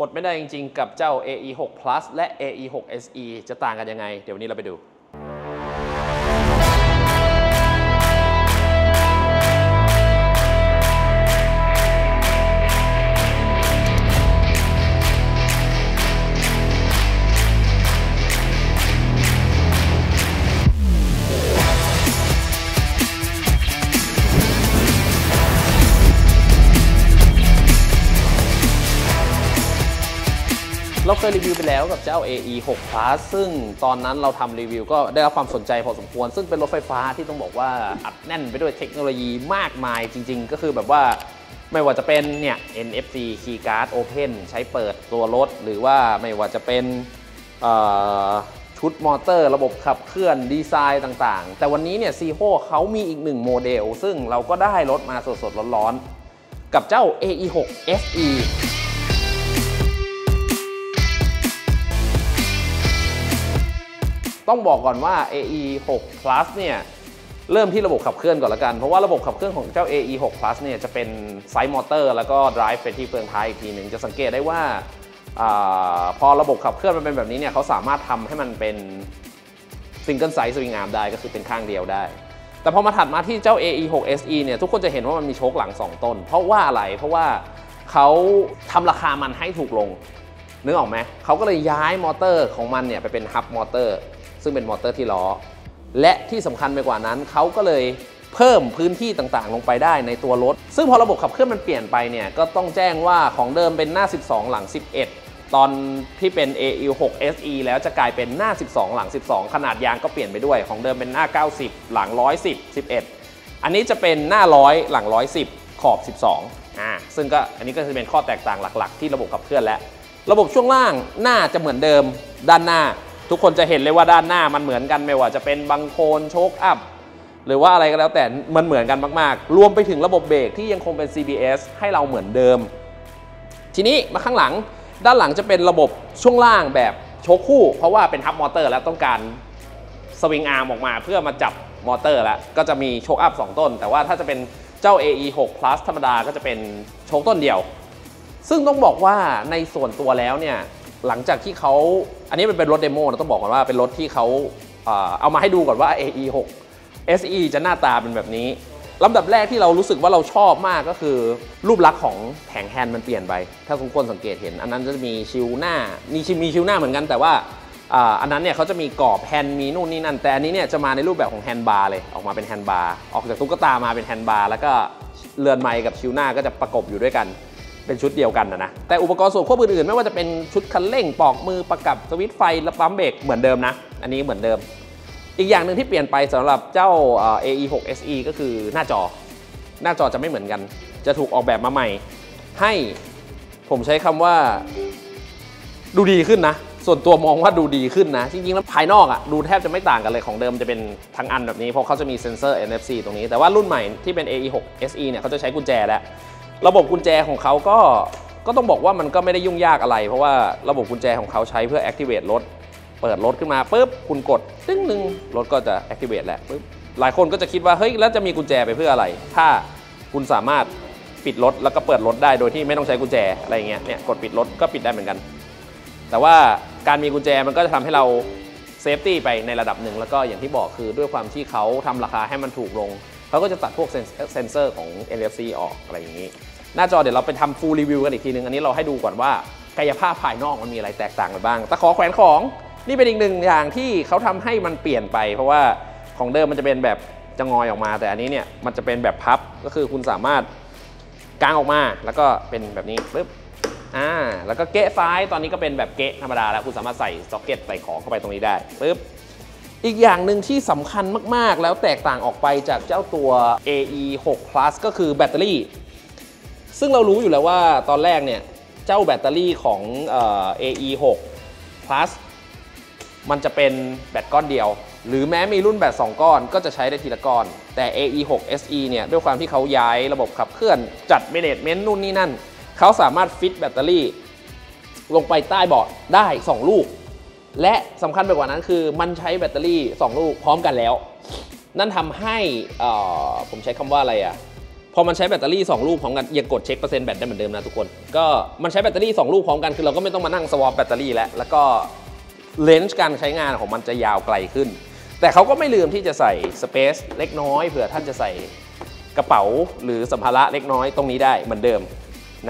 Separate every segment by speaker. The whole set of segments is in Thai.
Speaker 1: อดไม่ได้จริงๆ กับเจ้า AE 6 Plus และ AE 6 SE จะต่างกันยังไง เดี๋ยววันนี้เราไปดู เราเคยรีวิวไปแล้วกับเจ้า AE 6 Plus ซึ่งตอนนั้นเราทำรีวิวก็ได้รับความสนใจพอสมควร ซึ่งเป็นรถไฟฟ้าที่ต้องบอกว่าอัดแน่นไปด้วยเทคโนโลยีมากมายจริง ๆ ก็คือแบบว่าไม่ว่าจะเป็นเนี่ย NFC Keycard Open ใช้เปิดตัวรถ หรือว่าไม่ว่าจะเป็นชุดมอเตอร์ ระบบขับเคลื่อนดีไซน์ต่างๆ แต่วันนี้เนี่ยซีโฮเขามีอีกหนึ่งโมเดล ซึ่งเราก็ได้รถมาสดๆ ร้อนๆ กับเจ้า AE 6 SE ต้องบอกก่อนว่า AE 6 Plus เนี่ยเริ่มที่ระบบขับเคลื่อนก่อนละกัน เพราะว่าระบบขับเคลื่อนของเจ้า AE 6 Plus เนี่ยจะเป็น side motor แล้วก็ drive เป็นที่เฟืองท้ายอีกทีหนึ่งจะสังเกตได้ว่าอพอระบบขับเคลื่อนมันเป็นแบบนี้เนี่ยเขาสามารถทำให้มันเป็น single side swing arm ได้ก็คือเป็นข้างเดียวได้ แต่พอมาถัดมาที่เจ้า AE 6 SE เนี่ยทุกคนจะเห็นว่ามันมีโช้คหลัง 2 ต้น เพราะว่าอะไรเพราะว่าเขาทำราคามันให้ถูกลงนึกออกไหมเขาก็เลยย้ายมอเตอร์ของมันเนี่ยไปเป็น hub motor ซึ่งเป็นมอเตอร์ที่ล้อ และที่สำคัญไปกว่านั้นเขาก็เลยเพิ่มพื้นที่ต่างๆ ลงไปได้ในตัวรถ ซึ่งพอระบบขับเคลื่อนมันเปลี่ยนไปเนี่ยก็ต้องแจ้งว่าของเดิมเป็นหน้า 12 หลัง 11 ตอนที่เป็น AE 6 SE แล้วจะกลายเป็นหน้า 12 หลัง 12 ขนาดยางก็เปลี่ยนไปด้วย ของเดิมเป็นหน้า 90 หลัง 110 11 อันนี้จะเป็นหน้า 100 หลัง 110 ขอบ 12 อ่า ซึ่งก็อันนี้ก็จะเป็นข้อแตกต่างหลักๆ ที่ระบบขับเคลื่อนแล้ว ระบบช่วงล่างหน้าจะเหมือนเดิมด้านหน้า ทุกคนจะเห็นเลยว่าด้านหน้ามันเหมือนกันไม่ว่าจะเป็นบังโคลนโชคอัพหรือว่าอะไรก็แล้วแต่มันเหมือนกันมาก ๆ รวมไปถึงระบบเบรกที่ยังคงเป็น CBS ให้เราเหมือนเดิม ทีนี้มาข้างหลังด้านหลังจะเป็นระบบช่วงล่างแบบโช้คคู่ เพราะว่าเป็น hub motor แล้วต้องการ swing arm ออกมาเพื่อมาจับมอเตอร์แล้วก็จะมีโช้คอัพ 2 ต้น แต่ว่าถ้าจะเป็นเจ้า AE 6 plus ธรรมดาก็จะเป็นโช้คต้นเดียว ซึ่งต้องบอกว่าในส่วนตัวแล้วเนี่ย หลังจากที่เขาอันนี้มันเป็นรถ demo นะต้องบอกก่อนว่าเป็นรถที่เขาเอามาให้ดูก่อนว่า AE 6 SE จะหน้าตาเป็นแบบนี้ลำดับแรกที่เรารู้สึกว่าเราชอบมากก็คือ รูปลักษณ์ของแผงแฮนด์มันเปลี่ยนไป ถ้าทุกคนสังเกตเห็น อันนั้นจะมีชิวหน้ามีชิมีชิวหน้าเหมือนกัน แต่ว่าอ่าอันนั้นเนี่ยเขาจะมีกรอบแฮนด์มีนู่นนี่นั่น แต่อันนี้เนี่ยจะมาในรูปแบบของ handlebar เลยออกมาเป็น handlebar ออกจากตุ๊กตามาเป็น handlebar แล้วก็เรือนไมล์กับ shield หน้าก็จะประกบอยู่ด้วยกัน เป็นชุดเดียวกันนะนะ แต่อุปกรณ์ส่วนควบอื่นๆ ไม่ว่าจะเป็นชุดคันเร่งปลอกมือประกับสวิตช์ไฟและปั๊มเบรกเหมือนเดิมนะ อันนี้เหมือนเดิม อีกอย่างหนึ่งที่เปลี่ยนไปสำหรับเจ้า AE 6 SE ก็คือหน้าจอ หน้าจอจะไม่เหมือนกัน จะถูกออกแบบมาใหม่ ให้ผมใช้คำว่าดูดีขึ้นนะ ส่วนตัวมองว่าดูดีขึ้นนะ จริงๆ แล้วภายนอกอะดูแทบจะไม่ต่างกันเลยของเดิมจะเป็นทั้งอันแบบนี้เพราะเขาจะมีเซ็นเซอร์ NFC ตรงนี้ แต่ว่ารุ่นใหม่ที่เป็น AE 6 SE เนี่ยเขาจะใช้กุญแจแล้ว ระบบกุญแจของเขาก็ก็ต้องบอกว่ามันก็ไม่ได้ยุ่งยากอะไร เพราะว่าระบบกุญแจของเขาใช้เพื่อ activate รถ เปิดรถขึ้นมาปุ๊บคุณกดตึ้งหนึ่งรถก็จะ activate แล้วปุ๊บหลายคนก็จะคิดว่าเฮ้ยแล้วจะมีกุญแจไปเพื่ออะไร ถ้าคุณสามารถปิดรถแล้วก็เปิดรถได้โดยที่ไม่ต้องใช้กุญแจอะไรเงี้ยเนี่ยกดปิดรถก็ปิดได้เหมือนกัน แต่ว่าการมีกุญแจมันก็จะทำให้เรา safety ไปในระดับหนึ่งแล้วก็อย่างที่บอกคือด้วยความที่เขาทำราคาให้มันถูกลง เขาก็จะตัดพวกเซนเซอร์ของ NFC ออกอะไรอย่างนี้ หน้าจอเดี๋ยวเราไปทำ full review กันอีกทีนึง อันนี้เราให้ดูก่อนว่ากายภาพภายนอกมันมีอะไรแตกต่างกันบ้างตะขอแขวนของนี่เป็นอีกหนึ่งอย่างที่เขาทำให้มันเปลี่ยนไป เพราะว่าของเดิมมันจะเป็นแบบจะงอยออกมา แต่อันนี้เนี่ยมันจะเป็นแบบพับก็คือคุณสามารถกางออกมา แล้วก็เป็นแบบนี้ปึ๊บอ่าแล้วก็เกะซ้ายตอนนี้ก็เป็นแบบเกะธรรมดาแล้วคุณสามารถใส่ซ็อกเก็ตใส่ของเข้าไปตรงนี้ได้ปึ๊บ อีกอย่างหนึ่งที่สำคัญมากๆ แล้วแตกต่างออกไปจากเจ้าตัว AE 6 Plus ก็คือแบตเตอรี่ ซึ่งเรารู้อยู่แล้วว่าตอนแรกเนี่ย เจ้าแบตเตอรี่ของเอ่อ AE 6 Plus มันจะเป็นแบตก้อนเดียว หรือแม้มีรุ่นแบต2ก้อนก็จะใช้ได้ทีละก้อน แต่ AE 6 SE เนี่ย ด้วยความที่เขาย้ายระบบขับเคลื่อนจัด management นู่นนี่นั่น เขาสามารถฟิตแบตเตอรี่ ลงไปใต้เบาะได้ 2 ลูก และสำคัญไปกว่านั้นคือมันใช้แบตเตอรี่ 2 ลูกพร้อมกันแล้ว นั่นทำให้ผมใช้คำว่าอะไรอะพอมันใช้แบตเตอรี่ 2 ลูกพร้อมกันยังกดเช็คเปอร์เซ็นต์แบตได้เหมือนเดิมนะทุกคน ก็มันใช้แบตเตอรี่ 2 ลูกพร้อมกันคือเราก็ไม่ต้องมานั่ง swap แบตเตอรี่แล้ว แล้วก็ range การใช้งานของมันจะยาวไกลขึ้น แต่เขาก็ไม่ลืมที่จะใส่ space เล็กน้อยเผื่อท่านจะใส่กระเป๋าหรือสัมภาระเล็กน้อยตรงนี้ได้เหมือนเดิม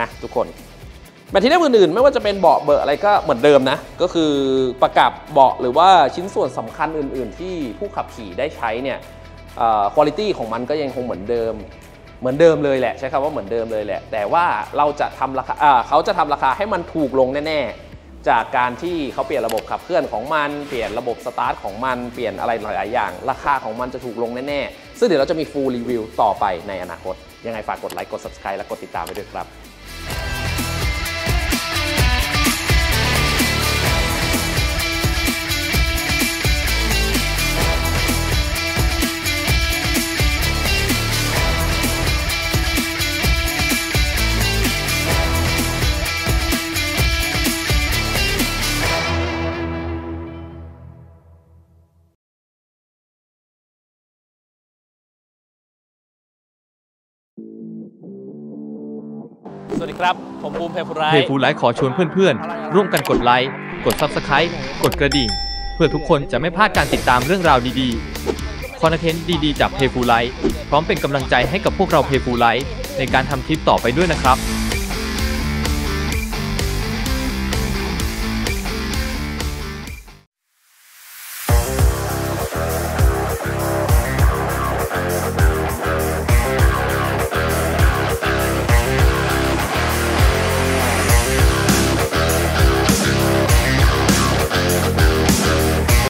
Speaker 1: นะทุกคน material อื่นๆ ไม่ว่าจะเป็นเบาะเบอร์อะไรก็เหมือนเดิมนะ ก็คือประกับเบาะหรือว่าชิ้นส่วนสำคัญอื่น ๆ ที่ผู้ขับขี่ได้ใช้เนี่ยคุณภาพของมันก็ยังคงเหมือนเดิม เหมือนเดิมเลยแหละใช้คำว่าเหมือนเดิมเลยแหละ แต่ว่าเราจะทำราคาเขาจะทำราคาให้มันถูกลงแน่ๆ จากการที่เขาเปลี่ยนระบบขับเคลื่อนของมันเปลี่ยนระบบสตาร์ทของมันเปลี่ยนอะไรหลายๆอย่าง ราคาของมันจะถูกลงแน่ๆซึ่งเดี๋ยวเราจะมี full review ต่อไปในอนาคตยังไงฝากกดไลค์กด subscribe และกดติดตามไปด้วยครับ สวัสดีครับ ผมบูมเพพูไร
Speaker 2: เพจฟูไลฟ์ขอชวนเพื่อนๆ ร่วมกันกดไลค์ กด Subscribe กดกระดิ่ง เพื่อทุกคนจะไม่พลาดการติดตามเรื่องราวดีๆ คอนเทนต์ดีๆ จากเพจฟูไลฟ์พร้อมเป็นกำลังใจให้กับพวกเราเพจฟูไลฟ์ในการทำคลิปต่อไปด้วยนะครับ